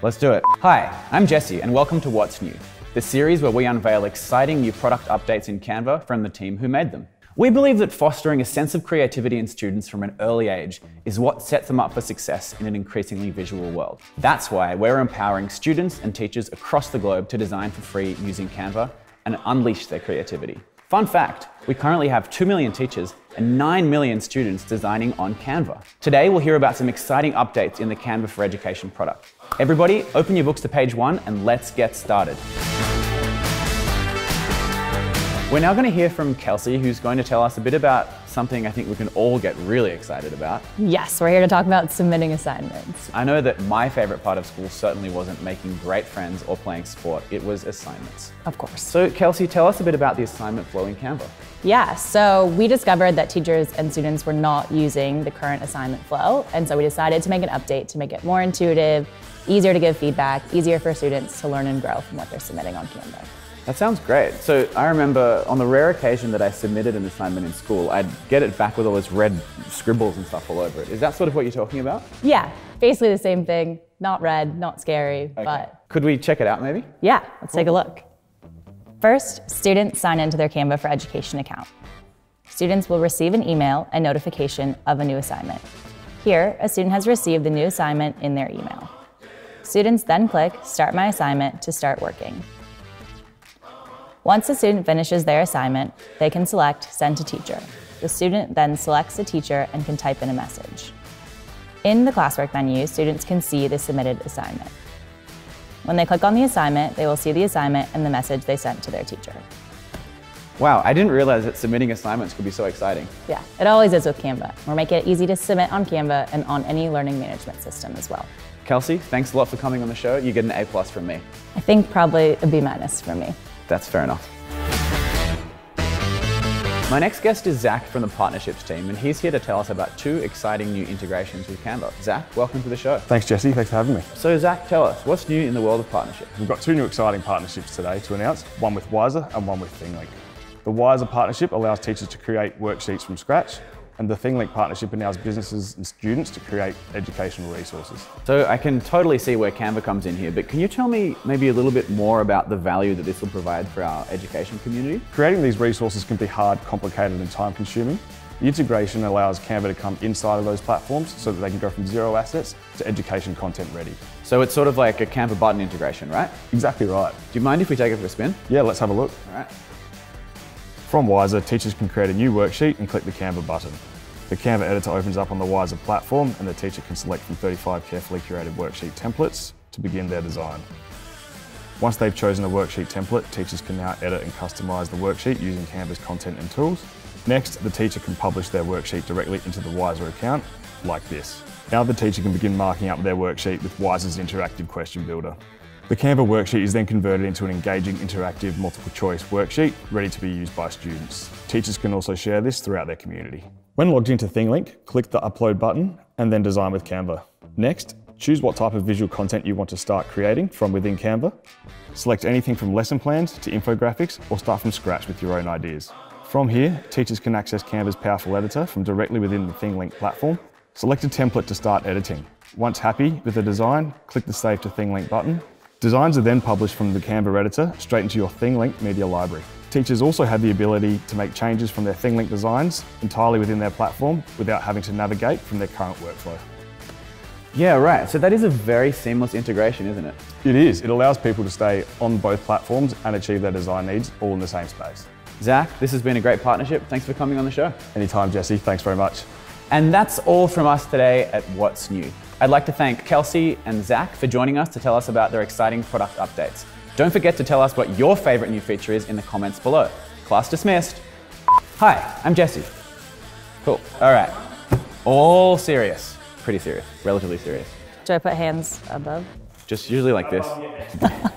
Let's do it. Hi, I'm Jesse, and welcome to What's New, the series where we unveil exciting new product updates in Canva from the team who made them. We believe that fostering a sense of creativity in students from an early age is what sets them up for success in an increasingly visual world. That's why we're empowering students and teachers across the globe to design for free using Canva and unleash their creativity. Fun fact, we currently have 2 million teachers and 9 million students designing on Canva. Today we'll hear about some exciting updates in the Canva for Education product. Everybody, open your books to page one and let's get started. We're now going to hear from Kelsey, who's going to tell us a bit about something I think we can all get really excited about. Yes, we're here to talk about submitting assignments. I know that my favorite part of school certainly wasn't making great friends or playing sport, it was assignments. Of course. So, Kelsey, tell us a bit about the assignment flow in Canva. Yeah, so we discovered that teachers and students were not using the current assignment flow, and so we decided to make an update to make it more intuitive, easier to give feedback, easier for students to learn and grow from what they're submitting on Canva. That sounds great. So I remember on the rare occasion that I submitted an assignment in school, I'd get it back with all this red scribbles and stuff all over it. Is that sort of what you're talking about? Yeah, basically the same thing. Not red, not scary, Okay. but Could we check it out maybe? yeah, let's take a look. First, students sign into their Canva for Education account. Students will receive an email and notification of a new assignment. Here, a student has received the new assignment in their email. Students then click Start My Assignment to start working. Once the student finishes their assignment, they can select Send to Teacher. The student then selects the teacher and can type in a message. In the classwork menu, students can see the submitted assignment. When they click on the assignment, they will see the assignment and the message they sent to their teacher. Wow, I didn't realize that submitting assignments could be so exciting. Yeah, it always is with Canva. We're making it easy to submit on Canva and on any learning management system as well. Kelsey, thanks a lot for coming on the show. You get an A plus from me. I think probably a B minus for me. That's fair enough. My next guest is Zach from the partnerships team, and he's here to tell us about two exciting new integrations with Canva. Zach, welcome to the show. Thanks, Jesse. Thanks for having me. So, Zach, tell us what's new in the world of partnerships. We've got two new exciting partnerships today to announce, one with Wizer and one with ThingLink. The Wizer partnership allows teachers to create worksheets from scratch, and the ThingLink partnership allows businesses and students to create educational resources. So, I can totally see where Canva comes in here, but can you tell me maybe a little bit more about the value that this will provide for our education community? Creating these resources can be hard, complicated, and time consuming. The integration allows Canva to come inside of those platforms so that they can go from zero assets to education content ready. So, it's sort of like a Canva button integration, right? Exactly right. Do you mind if we take it for a spin? Yeah, let's have a look. All right. From Wizer, teachers can create a new worksheet and click the Canva button. The Canva editor opens up on the Wizer platform and the teacher can select from 35 carefully curated worksheet templates to begin their design. Once they've chosen a worksheet template, teachers can now edit and customise the worksheet using Canva's content and tools. Next, the teacher can publish their worksheet directly into the Wizer account, like this. Now the teacher can begin marking up their worksheet with Wizer's interactive question builder. The Canva worksheet is then converted into an engaging, interactive, multiple choice worksheet ready to be used by students. Teachers can also share this throughout their community. When logged into ThingLink, click the Upload button and then Design with Canva. Next, choose what type of visual content you want to start creating from within Canva. Select anything from lesson plans to infographics or start from scratch with your own ideas. From here, teachers can access Canva's powerful editor from directly within the ThingLink platform. Select a template to start editing. Once happy with the design, click the Save to ThingLink button. Designs are then published from the Canva editor straight into your ThingLink media library. Teachers also have the ability to make changes from their ThingLink designs entirely within their platform without having to navigate from their current workflow. Yeah, right. So, that is a very seamless integration, isn't it? It is. It allows people to stay on both platforms and achieve their design needs all in the same space. Zach, this has been a great partnership. Thanks for coming on the show. Anytime, Jesse. Thanks very much. And that's all from us today at What's New. I'd like to thank Kelsey and Zach for joining us to tell us about their exciting product updates. Don't forget to tell us what your favorite new feature is in the comments below. Class dismissed. Hi, I'm Jesse. Cool. All right. All serious. Pretty serious. Relatively serious. Do I put hands above? Just usually like this.